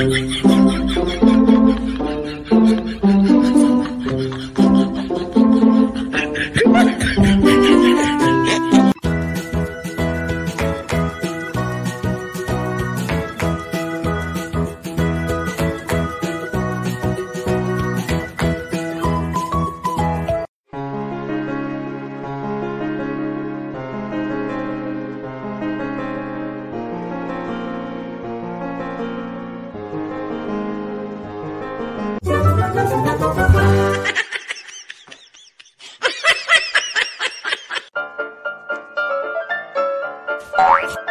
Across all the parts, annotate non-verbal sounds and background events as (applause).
Thank you. life.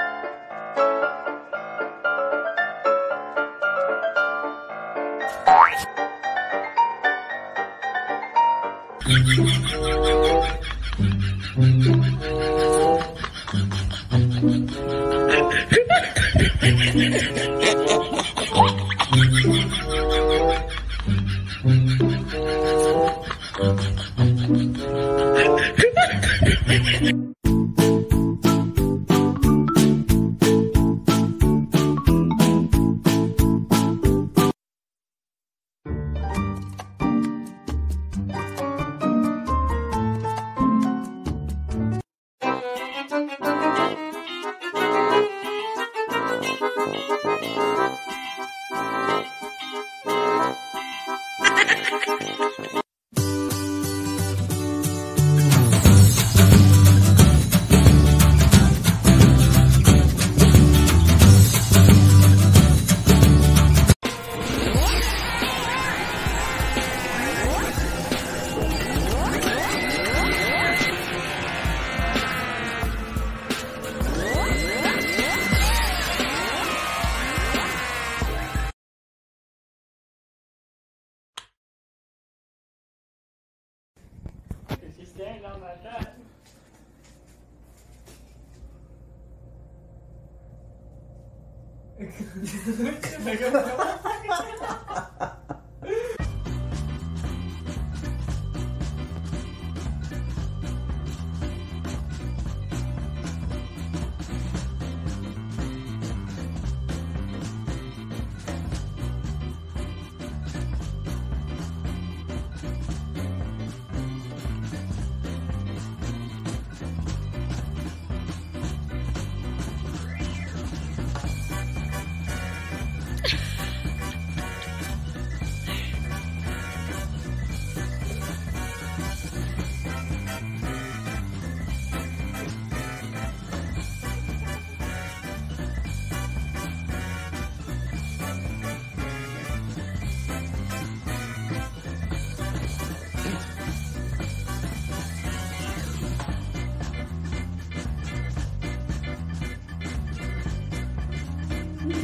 그렇지 말겠다. Ha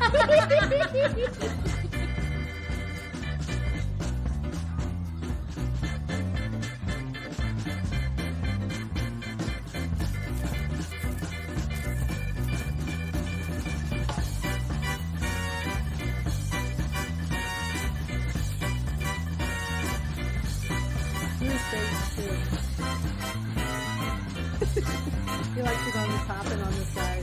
ha ha ha ha! Likes it on the top and on the side.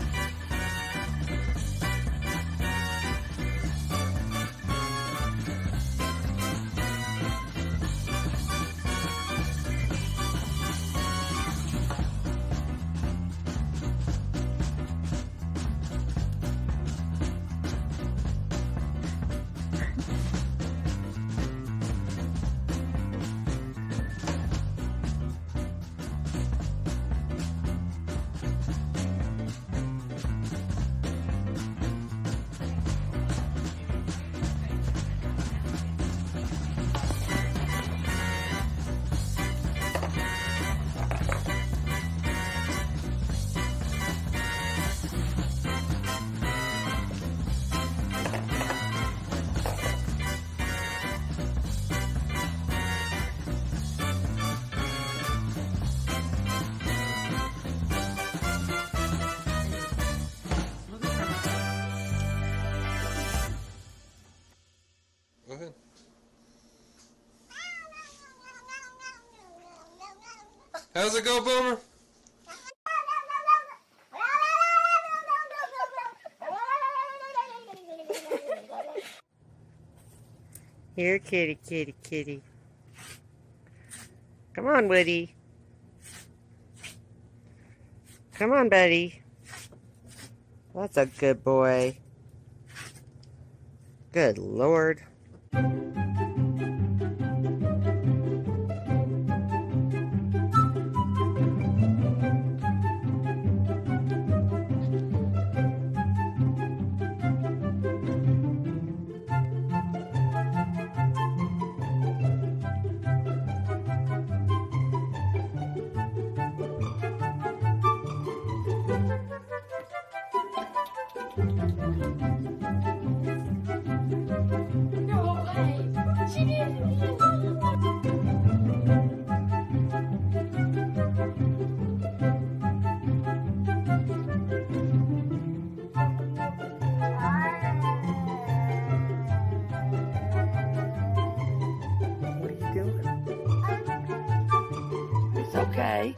Go ahead. How's it go, Boomer? Here, kitty, kitty, kitty. Come on, Woody. Come on, buddy. That's a good boy. Good lord. Música okay.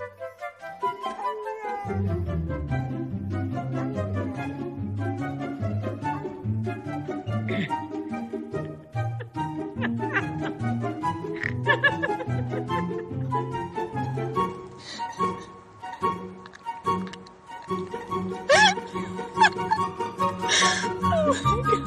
Go, (laughs)